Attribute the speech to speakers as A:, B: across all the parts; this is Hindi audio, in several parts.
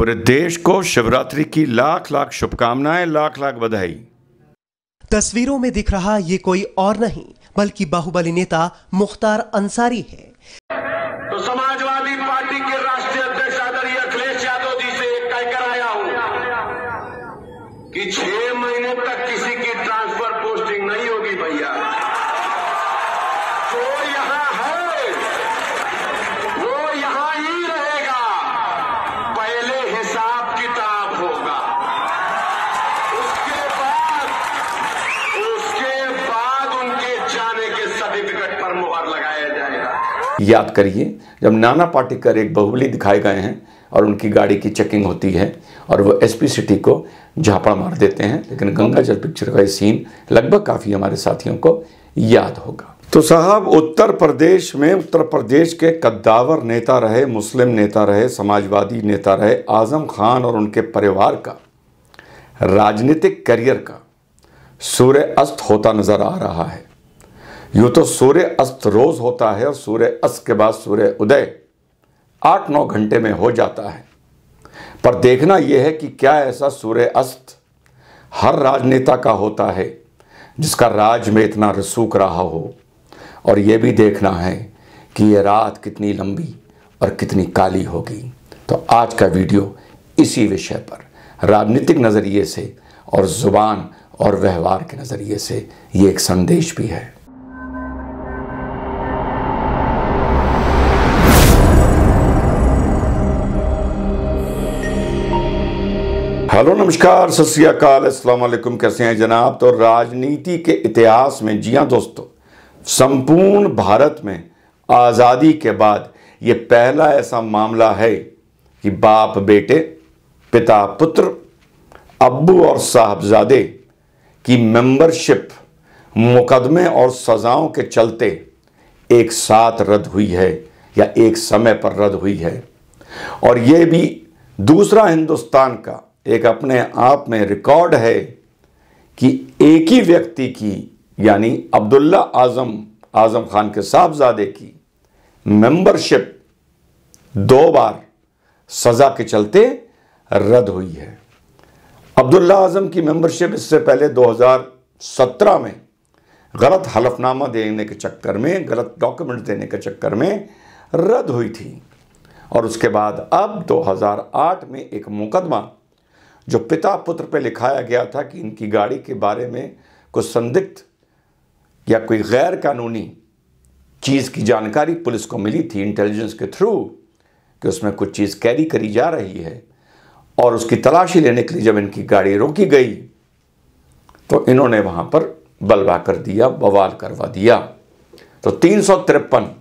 A: पूरे देश को शिवरात्रि की लाख लाख शुभकामनाएँ, लाख लाख बधाई।
B: तस्वीरों में दिख रहा ये कोई और नहीं, बल्कि बाहुबली नेता मुख्तार अंसारी है
C: तो समाजवादी पार्टी के राष्ट्रीय अध्यक्ष आदरणीय अखिलेश यादव जी से कहकर आया हूँ कि छह महीने तक किसी की ट्रांसफ़र पोस्टिंग नहीं होगी भैया जो यहाँ है वो यहाँ ही रहेगा पहले हिसाब किताब होगा उसके बाद उसके बाद उनके जाने के सर्टिफिकेट पर मुहर लगाया जाएगा
A: याद करिए, जब नाना पाटेकर एक बहुबली दिखाए गए हैं और उनकी गाड़ी की चेकिंग होती है और वो एसपी सिटी को झापड़ मार देते हैं, लेकिन गंगा जल पिक्चर का ये सीन लगभग काफ़ी हमारे साथियों को याद होगा। तो साहब, उत्तर प्रदेश में, उत्तर प्रदेश के कद्दावर नेता रहे, मुस्लिम नेता रहे, समाजवादी नेता रहे, आज़म खान और उनके परिवार का, राजनीतिक करियर का सूर्य अस्त होता नज़र आ रहा है। यूँ तो सूर्य अस्त रोज होता है और सूर्य अस्त के बाद सूर्य उदय आठ नौ घंटे में हो जाता है। पर देखना यह है कि क्या ऐसा सूर्य अस्त हर राजनेता का होता है, जिसका राज में इतना रसूख रहा हो। और यह भी देखना है कि ये रात कितनी लंबी और कितनी काली होगी। तो आज का वीडियो इसी विषय पर, राजनीतिक नज़रिए से और ज़ुबान और व्यवहार के नज़रिए से ये एक संदेश भी है। हेलो, नमस्कार, सत श्री अकाल, अस्सलाम वालेकुम कैसे हैं जनाब? तो राजनीति के इतिहास में, जी हाँ दोस्तों, संपूर्ण भारत में आज़ादी के बाद ये पहला ऐसा मामला है कि बाप, बेटे, पिता, पुत्र, अब्बू और साहबजादे की मेंबरशिप मुकदमे और सजाओं के चलते एक साथ रद्द हुई है, या एक समय पर रद्द हुई है। और ये भी दूसरा हिंदुस्तान का एक अपने आप में रिकॉर्ड है कि एक ही व्यक्ति की, यानी अब्दुल्ला आज़म आज़म खान के साहबजादे की मेंबरशिप दो बार सजा के चलते रद्द हुई है। अब्दुल्ला आज़म की मेंबरशिप इससे पहले 2017 में गलत हलफनामा देने के चक्कर में, गलत डॉक्यूमेंट देने के चक्कर में रद्द हुई थी। और उसके बाद अब 2008 में एक मुकदमा जो पिता पुत्र पे लिखाया गया था कि इनकी गाड़ी के बारे में कुछ संदिग्ध या कोई गैर कानूनी चीज़ की जानकारी पुलिस को मिली थी इंटेलिजेंस के थ्रू कि उसमें कुछ चीज़ कैरी करी जा रही है और उसकी तलाशी लेने के लिए जब इनकी गाड़ी रोकी गई तो इन्होंने वहाँ पर बलवा कर दिया, बवाल करवा दिया। तो तीन सौ तिरपन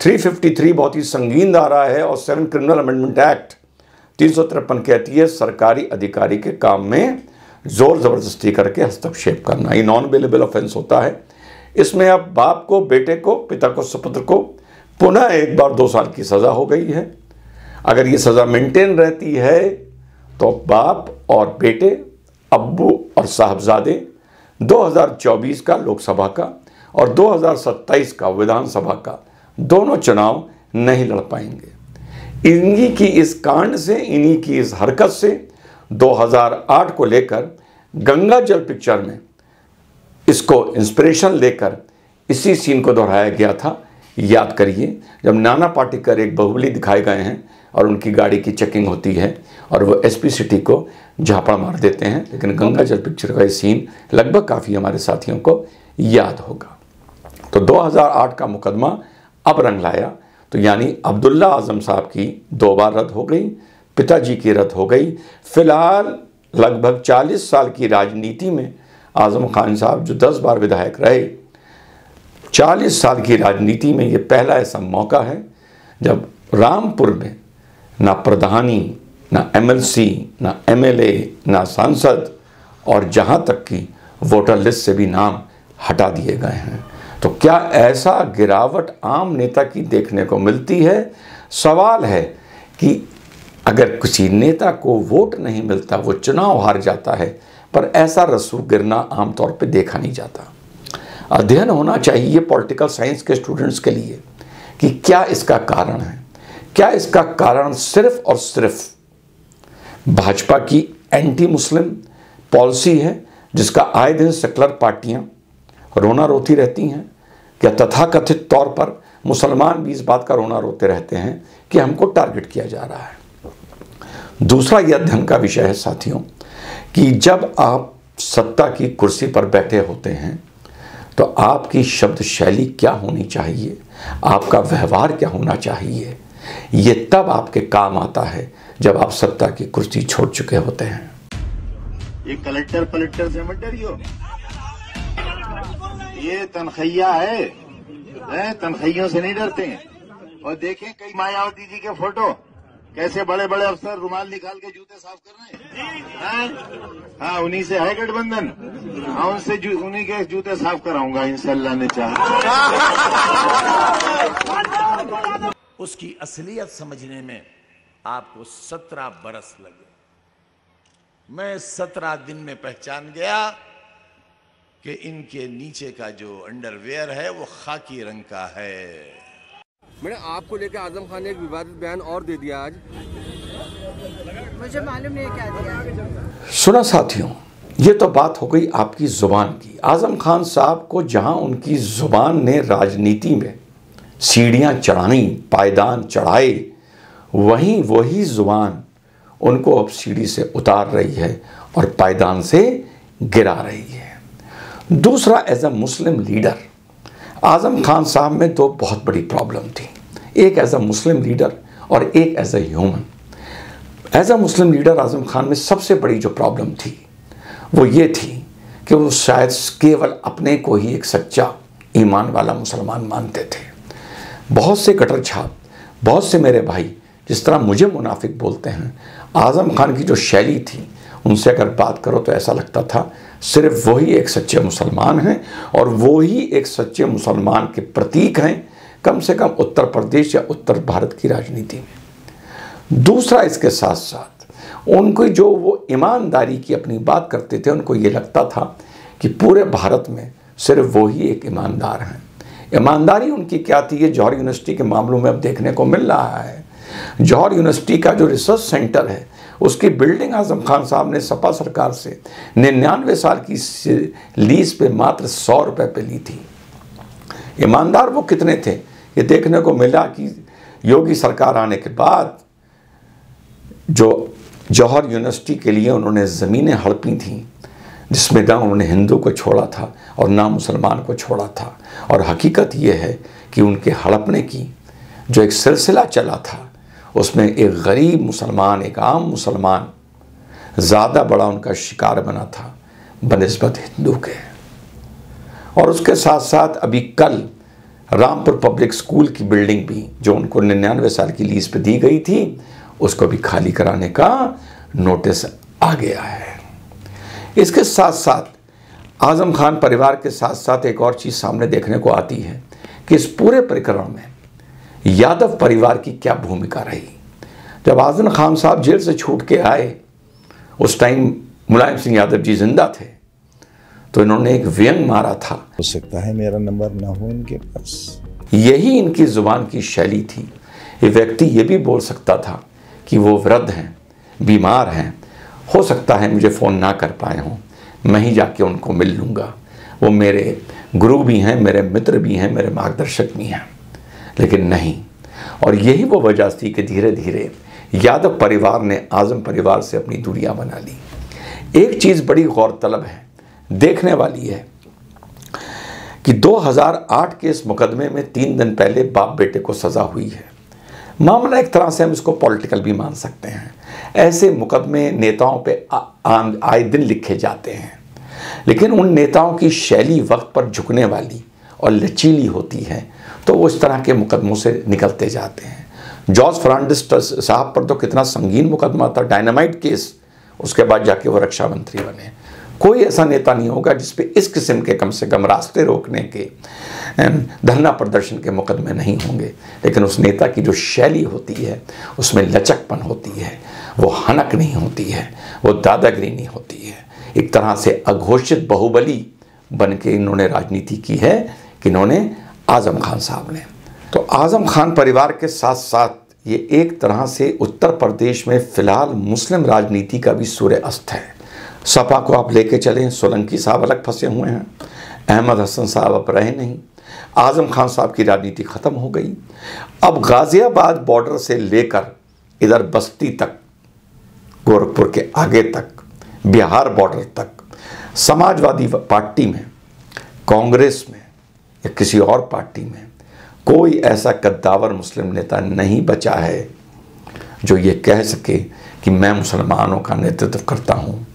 A: थ्री फिफ्टी थ्री बहुत ही संगीन धारा है और सेवन क्रिमिनल अमेंडमेंट एक्ट तीन सौ तिरपन कहती है, सरकारी अधिकारी के काम में ज़ोर ज़बरदस्ती करके हस्तक्षेप करना। ये नॉन अवेलेबल ऑफेंस होता है। इसमें अब बाप को, बेटे को, पिता को, सुपुत्र को पुनः एक बार दो साल की सज़ा हो गई है। अगर ये सज़ा मेंटेन रहती है तो बाप और बेटे, अब्बू और साहबजादे 2024 का लोकसभा का और 2027 का विधानसभा का दोनों चुनाव नहीं लड़ पाएँगे। इन्हीं की इस कांड से, इन्हीं की इस हरकत से 2008 को लेकर, गंगा जल पिक्चर में इसको इंस्पिरेशन लेकर इसी सीन को दोहराया गया था। याद करिए, जब नाना पाटेकर एक बहुबली दिखाए गए हैं और उनकी गाड़ी की चेकिंग होती है और वो एसपी सिटी को झापड़ मार देते हैं, लेकिन गंगा जल पिक्चर का ये सीन लगभग काफ़ी हमारे साथियों को याद होगा। तो 2008 का मुकदमा अब रंग लाया। तो यानी अब्दुल्ला आज़म साहब की दो बार रद्द हो गई, पिताजी की रद्द हो गई। फ़िलहाल लगभग 40 साल की राजनीति में आज़म खान साहब जो 10 बार विधायक रहे 40 साल की राजनीति में ये पहला ऐसा मौका है जब रामपुर में ना प्रधानी, ना एमएलसी, ना एमएलए, ना सांसद और जहाँ तक कि वोटर लिस्ट से भी नाम हटा दिए गए हैं। तो क्या ऐसा गिरावट आम नेता की देखने को मिलती है? सवाल है कि अगर किसी नेता को वोट नहीं मिलता, वो चुनाव हार जाता है, पर ऐसा रसूख गिरना आमतौर पे देखा नहीं जाता। अध्ययन होना चाहिए पॉलिटिकल साइंस के स्टूडेंट्स के लिए कि क्या इसका कारण है। क्या इसका कारण सिर्फ़ और सिर्फ़ भाजपा की एंटी मुस्लिम पॉलिसी है, जिसका आए दिन सेकुलर पार्टियाँ रोना रोती रहती हैं? या तथाकथित तौर पर मुसलमान भी इस बात का रोना रोते रहते हैं कि हमको टारगेट किया जा रहा है। दूसरा यह अध्ययन का विषय है साथियों, कि जब आप सत्ता की कुर्सी पर बैठे होते हैं तो आपकी शब्द शैली क्या होनी चाहिए? आपका व्यवहार क्या होना चाहिए? ये तब आपके काम आता है जब आप सत्ता की कुर्सी छोड़ चुके होते हैं।
D: ये कलेक्टर पलेक्टर से मत डरियो। ये तनखैया है, तनखैयों से नहीं डरते। हैं और देखें कई मायावती जी के फ़ोटो। कैसे बड़े बड़े अफसर रुमाल निकाल के जूते साफ़ कर रहे हैं। हैं? उन्हीं से है गठबंधन। हाँ उनसे उन्हीं के जूते साफ़ कराऊँगा इंशाल्लाह ने चाह
E: उसकी असलियत समझने में आपको सत्रह बरस लगे। मैं सत्रह दिन में पहचान गया। कि इनके नीचे का जो अंडरवेयर है वो खाकी रंग का है।
F: मैंने आपको लेकर आज़म खान ने एक विवादित बयान और दे दिया आज।
G: मुझे मालूम नहीं क्या दिया
A: सुना साथियों ये तो बात हो गई आपकी ज़ुबान की। आज़म खान साहब को जहाँ उनकी ज़ुबान ने राजनीति में सीढ़ियाँ चढ़ाई पायदान चढ़ाए वहीं वही ज़ुबान उनको अब सीढ़ी से उतार रही है और पायदान से गिरा रही है। दूसरा as a Muslim leader Azam Khan साहब में दो बहुत बड़ी प्रॉब्लम थी। एक एज अ मुस्लिम लीडर और एक as a human as a Muslim leader Azam Khan में सबसे बड़ी जो प्रॉब्लम थी, वो ये थी कि वो शायद केवल अपने को ही एक सच्चा ईमान वाला मुसलमान मानते थे। बहुत से कटर छाप, बहुत से मेरे भाई, जिस तरह मुझे मुनाफिक बोलते हैं, आज़म खान की जो शैली थी उनसे अगर बात करो तो ऐसा लगता था, सिर्फ़ वही एक सच्चे मुसलमान हैं और वो ही एक सच्चे मुसलमान के प्रतीक हैं, कम से कम उत्तर प्रदेश या उत्तर भारत की राजनीति में। दूसरा इसके साथ साथ उनको जो वो ईमानदारी की अपनी बात करते थे, उनको ये लगता था कि पूरे भारत में सिर्फ़ वो ही एक ईमानदार हैं। ईमानदारी उनकी क्या थी? ये जौहर यूनिवर्सिटी के मामलों में अब देखने को मिल रहा है। जौहर यूनिवर्सिटी का जो रिसर्च सेंटर है उसकी बिल्डिंग आज़म खान साहब ने सपा सरकार से निन्यानवे साल की लीज पे मात्र सौ रुपए पे ली थी। ईमानदार वो कितने थे? ये देखने को मिला कि योगी सरकार आने के बाद जो जौहर यूनिवर्सिटी के लिए उन्होंने ज़मीनें हड़पी थी, जिसमें ना उन्होंने हिंदू को छोड़ा था और ना मुसलमान को छोड़ा था। और हकीकत ये है कि उनके हड़पने की जो एक सिलसिला चला था उसमें एक गरीब मुसलमान, एक आम मुसलमान ज़्यादा बड़ा उनका शिकार बना था, बनस्बत हिंदू के। और उसके साथ साथ अभी कल रामपुर पब्लिक स्कूल की बिल्डिंग भी, जो उनको निन्यानवे साल की लीज पे दी गई थी, उसको भी खाली कराने का नोटिस आ गया है। इसके साथ साथ आज़म खान परिवार के साथ साथ एक और चीज़ सामने देखने को आती है कि इस पूरे प्रकरण में यादव परिवार की क्या भूमिका रही? जब आज़म खान साहब जेल से छूट के आए उस टाइम मुलायम सिंह यादव जी ज़िंदा थे तो इन्होंने एक व्यंग मारा था।
H: हो सकता है मेरा नंबर ना हो इनके पास।
A: यही इनकी ज़ुबान की शैली थी। ये व्यक्ति ये भी बोल सकता था कि वो वृद्ध हैं बीमार हैं। हो सकता है मुझे फ़ोन ना कर पाए हों। मैं ही जाके उनको मिल लूँगा। वो मेरे गुरु भी हैं मेरे मित्र भी हैं मेरे मार्गदर्शक भी हैं। लेकिन नहीं। और यही वो वजह थी कि धीरे धीरे यादव परिवार ने आज़म परिवार से अपनी दूरियाँ बना ली। एक चीज़ बड़ी गौरतलब है, देखने वाली है कि 2008 के इस मुकदमे में तीन दिन पहले बाप बेटे को सज़ा हुई है। मामला एक तरह से हम इसको पॉलिटिकल भी मान सकते हैं। ऐसे मुकदमे नेताओं पे आए दिन लिखे जाते हैं। लेकिन उन नेताओं की शैली वक्त पर झुकने वाली और लचीली होती है तो वो इस तरह के मुकदमों से निकलते जाते हैं। जॉर्ज फर्नांडिस साहब पर तो कितना संगीन मुकदमा था, डायनामाइट केस, उसके बाद जाके वो रक्षा मंत्री बने। कोई ऐसा नेता नहीं होगा जिसपे इस किस्म के कम से कम रास्ते रोकने के धरना प्रदर्शन के मुकदमे नहीं होंगे। लेकिन उस नेता की जो शैली होती है, उसमें लचकपन होती है, वो हनक नहीं होती है, वो दादागिरी नहीं होती है। एक तरह से अघोषित बाहुबली बन के इन्होंने राजनीति की है कि इन्होंने आज़म खान साहब ने। तो आज़म खान परिवार के साथ साथ ये एक तरह से उत्तर प्रदेश में फ़िलहाल मुस्लिम राजनीति का भी सूर्य अस्त है। सपा को आप लेके चलें, सोलंकी साहब अलग फंसे हुए हैं। अहमद हसन साहब अब रहे नहीं। आज़म खान साहब की राजनीति ख़त्म हो गई। अब गाज़ियाबाद बॉर्डर से लेकर इधर बस्ती तक, गोरखपुर के आगे तक, बिहार बॉर्डर तक, समाजवादी पार्टी में, कांग्रेस में या किसी और पार्टी में कोई ऐसा कद्दावर मुस्लिम नेता नहीं बचा है जो ये कह सके कि मैं मुसलमानों का नेतृत्व करता हूँ,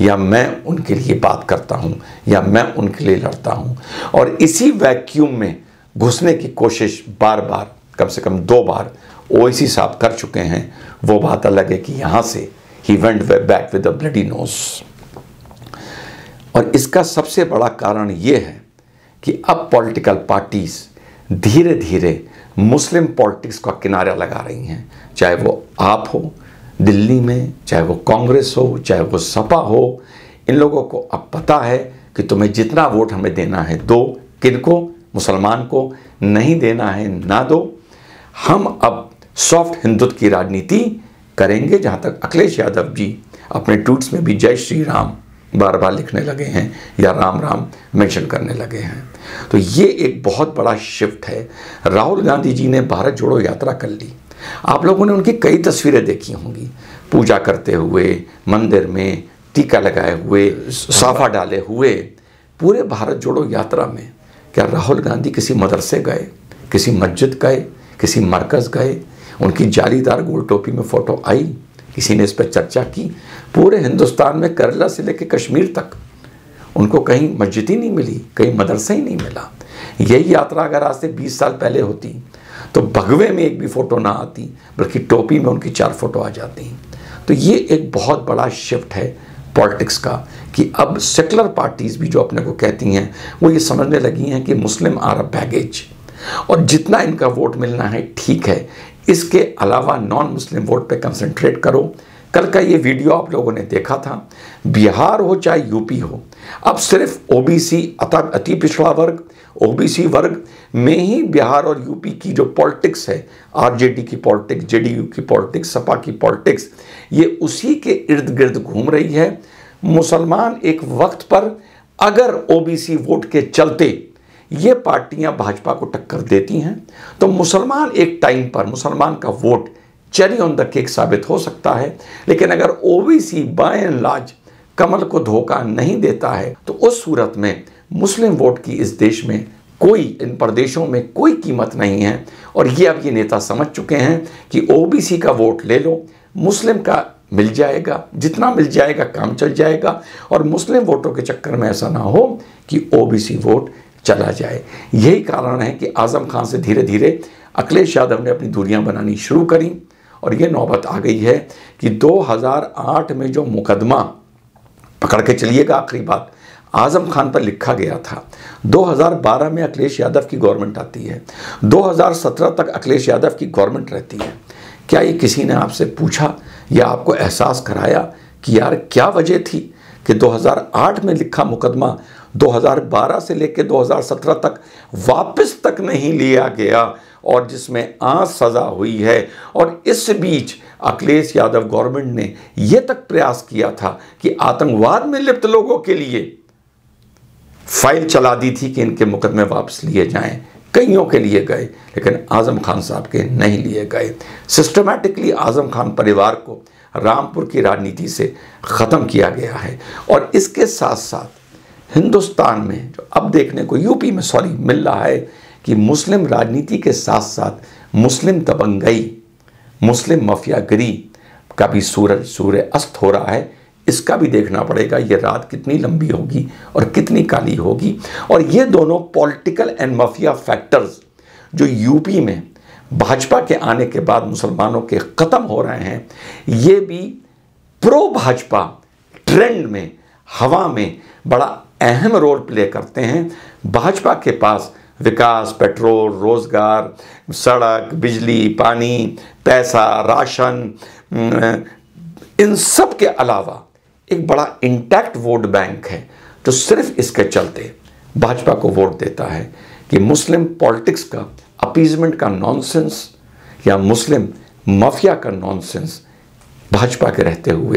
A: या मैं उनके लिए बात करता हूँ, या मैं उनके लिए लड़ता हूँ। और इसी वैक्यूम में घुसने की कोशिश बार बार कम से कम दो बार ओवैसी साहब कर चुके हैं। वो बात अलग है कि यहाँ से ही went way back with the bloody nose और इसका सबसे बड़ा कारण ये है कि अब पॉलिटिकल पार्टीज़ धीरे धीरे मुस्लिम पॉलिटिक्स का किनारा लगा रही हैं। चाहे वो आप हो, दिल्ली में, चाहे वो कांग्रेस हो, चाहे वो सपा हो, इन लोगों को अब पता है कि तुम्हें जितना वोट हमें देना है दो, किनको, मुसलमान को, नहीं देना है ना दो। हम अब सॉफ्ट हिंदुत्व की राजनीति करेंगे, जहाँ तक अखिलेश यादव जी अपने ट्वीट्स में भी जय श्री राम। बार बार लिखने लगे हैं या राम राम मेंशन करने लगे हैं। तो ये एक बहुत बड़ा शिफ्ट है। राहुल गांधी जी ने भारत जोड़ो यात्रा कर ली। आप लोगों ने उनकी कई तस्वीरें देखी होंगी। पूजा करते हुए, मंदिर में टीका लगाए हुए, साफा डाले हुए, पूरे भारत जोड़ो यात्रा में। क्या राहुल गांधी किसी मदरसे गए, किसी मस्जिद गए, किसी मरकज़ गए? उनकी जालीदार गोल टोपी में फ़ोटो आई? किसी ने इस पर चर्चा की। पूरे हिंदुस्तान में केरला से लेकर कश्मीर तक उनको कहीं मस्जिद ही नहीं मिली, कहीं मदरसा ही नहीं मिला। यही यात्रा अगर आज से 20 साल पहले होती तो भगवे में एक भी फ़ोटो ना आती, बल्कि टोपी में उनकी चार फ़ोटो आ जाती। तो ये एक बहुत बड़ा शिफ्ट है पॉलिटिक्स का, कि अब सेकुलर पार्टीज़ भी जो अपने को कहती हैं, वो ये समझने लगी हैं कि मुस्लिम आर अ बैगेज। और जितना इनका वोट मिलना है, ठीक है इसके अलावा नॉन मुस्लिम वोट पे कंसंट्रेट करो। कल का ये वीडियो आप लोगों ने देखा था, बिहार हो चाहे यूपी हो, अब सिर्फ़ ओबीसी अति पिछड़ा वर्ग ओबीसी वर्ग में ही बिहार और यूपी की जो पॉलिटिक्स है आरजेडी की पॉलिटिक्स जेडीयू की पॉलिटिक्स सपा की पॉलिटिक्स ये उसी के इर्द गिर्द घूम रही है। मुसलमान एक वक्त पर अगर ओबीसी वोट के चलते ये पार्टियाँ भाजपा को टक्कर देती हैं। तो मुसलमान एक टाइम पर, मुसलमान का vote cherry on the cake साबित हो सकता है। लेकिन अगर ओबीसी बाय एंड लार्ज कमल को धोखा नहीं देता है तो उस सूरत में मुस्लिम वोट की इस देश में कोई, इन प्रदेशों में कोई कीमत नहीं है। और ये अब ये नेता समझ चुके हैं कि ओबीसी का वोट ले लो, मुस्लिम का मिल जाएगा, जितना मिल जाएगा काम चल जाएगा। और मुस्लिम वोटों के चक्कर में ऐसा ना हो कि ओबीसी वोट चला जाए। यही कारण है कि आज़म खान से धीरे धीरे अखिलेश यादव ने अपनी दूरियाँ बनानी शुरू करी और ये नौबत आ गई है कि 2008 में जो मुकदमा पकड़ के चलिएगा, आखिरी बात आज़म खान पर लिखा गया था। 2012 में अखिलेश यादव की गवर्नमेंट आती है। 2017 तक अखिलेश यादव की गवर्नमेंट रहती है। क्या ये किसी ने आपसे पूछा या आपको एहसास कराया कि यार क्या वजह थी कि 2008 में लिखा मुकदमा 2012 से लेकर 2017 तक वापस तक नहीं लिया गया और जिसमें आज सज़ा हुई है। और इस बीच अखिलेश यादव गवर्नमेंट ने यह तक प्रयास किया था कि आतंकवाद में लिप्त लोगों के लिए फ़ाइल चला दी थी कि इनके मुकदमे वापस लिए जाएँ। कईयों के लिए गए, लेकिन आज़म खान साहब के नहीं लिए गए। सिस्टमैटिकली आज़म खान परिवार को रामपुर की राजनीति से ख़त्म किया गया है। और इसके साथ साथ हिंदुस्तान में, जो अब देखने को यूपी में सॉरी मिल रहा है कि मुस्लिम राजनीति के साथ साथ मुस्लिम दबंगई, मुस्लिम मफियागिरी का भी सूरज, सूर्य अस्त हो रहा है। इसका भी देखना पड़ेगा, ये रात कितनी लंबी होगी और कितनी काली होगी। और ये दोनों पॉलिटिकल एंड माफिया फैक्टर्स जो यूपी में भाजपा के आने के बाद मुसलमानों के ख़त्म हो रहे हैं, ये भी प्रो भाजपा ट्रेंड में हवा में बड़ा अहम रोल प्ले करते हैं। भाजपा के पास विकास, पेट्रोल, रोज़गार, सड़क, बिजली, पानी, पैसा, राशन इन सब के अलावा एक बड़ा इंटैक्ट वोट बैंक है तो सिर्फ़ इसके चलते भाजपा को वोट देता है कि मुस्लिम पॉलिटिक्स का अपीजमेंट का नॉनसेंस या मुस्लिम माफिया का नॉनसेंस भाजपा के रहते हुए